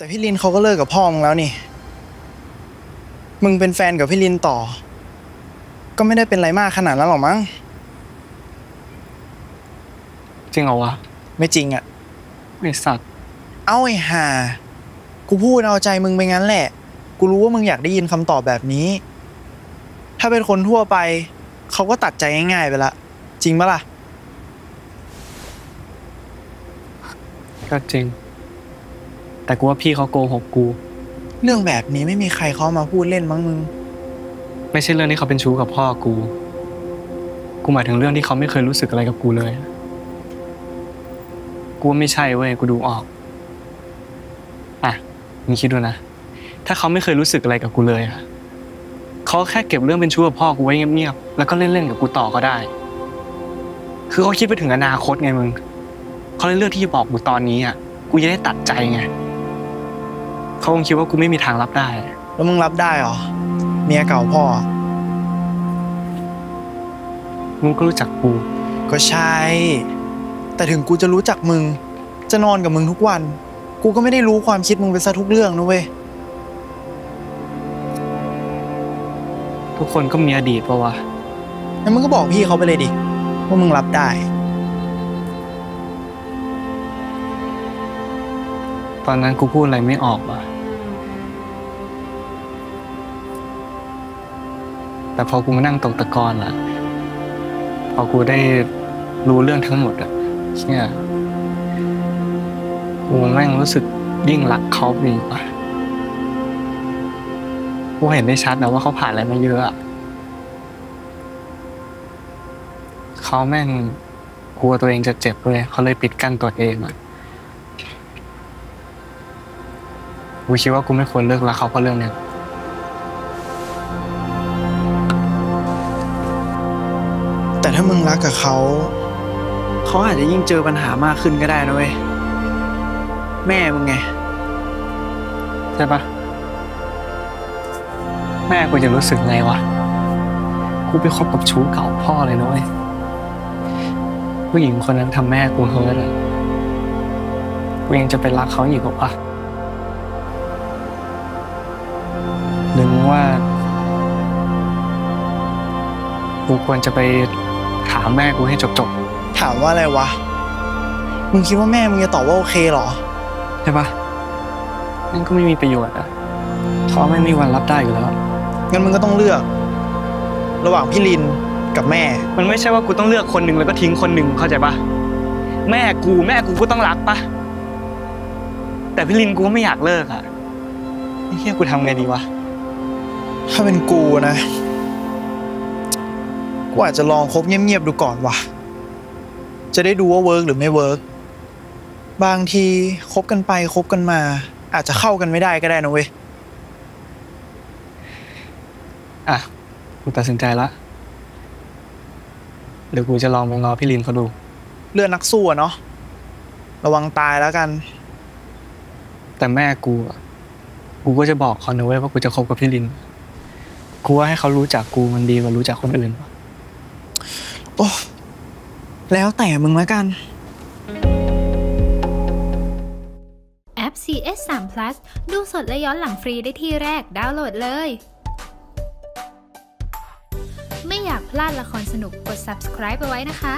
แต่พี่ลินเขาก็เลิกกับพ่อมึงแล้วนี่ มึงเป็นแฟนกับพี่ลินต่อ ก็ไม่ได้เป็นไรมากขนาดนั้นหรอกมั้ง จริงเหรอวะ ไม่จริงอะไอสัตว์ เอ้าไอ้ห่า กูพูดเอาใจมึงไปงั้นแหละ กูรู้ว่ามึงอยากได้ยินคำตอบแบบนี้ ถ้าเป็นคนทั่วไป เขาก็ตัดใจง่ายๆไปละ จริงปะล่ะ ก็จริง แต่กูว่าพี่เขาโกหกกู เรื่องแบบนี้ไม่มีใครเขาเอามาพูดเล่นมั้งมึง ไม่ใช่เรื่องที่เขาเป็นชู้กับพ่อกู กูหมายถึงเรื่องที่เขาไม่เคยรู้สึกอะไรกับกูเลย กูว่าไม่ใช่เว้ย กูดูออก อะ มึงคิดดูนะ ถ้าเขาไม่เคยรู้สึกอะไรกับกูเลยอะเขาแค่เก็บเรื่องเป็นชู้กับพ่อกูไว้เงียบๆ แล้วก็เล่นๆกับกูต่อก็ได้ คือเขาคิดไปถึงอนาคตไงมึง เขาเลยเลือกที่จะบอกกูตอนนี้อะ กูจะได้ตัดใจไง เขาคงคิดว่ากูไม่มีทางรับได้ แล้วมึงรับได้เหรอ เมียเก่าพ่อ มึงก็รู้จักกู ก็ใช่ แต่ถึงกูจะรู้จักมึง จะนอนกับมึงทุกวัน กูก็ไม่ได้รู้ความคิดมึงไปซะทุกเรื่องนะเว้ย ทุกคนก็มีอดีตปะวะ งั้นมึงก็บอกพี่เขาไปเลยดิ ว่ามึงรับได้ ตอนนั้นกูพูดอะไรไม่ออกว่ะ แต่พอกูมานั่งตกตะกอนล่ะ พอกูได้รู้เรื่องทั้งหมดอะเนี่ยกูแม่งรู้สึกยิ่งรักเขาไปอีกว่ะกูเห็นได้ชัดนะว่าเขาผ่านอะไรมาเยอะอะเขาแม่งกลัวตัวเองจะเจ็บเลยเขาเลยปิดกั้นตัวเองอะกูคิดว่ากูไม่ควรเลิกรักเขาเพราะเรื่องเนี้ย ถ้ามึงรักกับเขา เขาอาจจะยิ่งเจอปัญหามากขึ้นก็ได้นะเว้ย แม่มึงไง ใช่ปะแม่กูจะรู้สึกไงวะ กูไปคบกับชู้เก่าพ่อเลยนะเว้ย ผู้หญิงคนนั้นทำแม่กูเฮิร์ตอะกูยังจะไปรักเขาอีกเหรอวะหรือมึงว่ากูควรจะไป ถามแม่กูให้จบถามว่าอะไรวะ มึงคิดว่าแม่มึงจะตอบว่าโอเคเหรอๆใช่ปะนั่นก็ไม่มีประโยชน์อะเขาไม่มีวันรับได้อยู่แล้ว งั้นมึงก็ต้องเลือก ระหว่างพี่ลินกับแม่ มันไม่ใช่ว่ากูต้องเลือกคนหนึ่งแล้วก็ทิ้งคนหนึ่งเข้าใจปะแม่กูแม่กูก็ต้องรักปะแต่พี่ลินกูก็ไม่อยากเลิกอะไอ้เฮียกูทำไงดีวะ ถ้าเป็นกูนะ กูอาจจะลองคบเงียบๆดูก่อนว่ะ จะได้ดูว่า work หรือไม่ work บางทีคบกันไปคบกันมา อาจจะเข้ากันไม่ได้ก็ได้นะเว้ย อะ กูตัดสินใจละเดี๋ยวกูจะลองไปง้อพี่ลินเขาดู เลือดนักสู้อะเนาะระวังตายแล้วกัน แต่แม่กูอะกูก็จะบอกเขานะเว้ยว่ากูจะคบกับพี่ลิน กูว่าให้เขารู้จักกูมันดีกว่ารู้จักคนอื่นว่ะ โอ้แล้วแต่มึงละกัน แอป CS 3 Plus ดูสดและย้อนหลังฟรีได้ที่แรกดาวน์โหลดเลย ไม่อยากพลาดละครสนุกกด subscribe ไปไว้นะคะ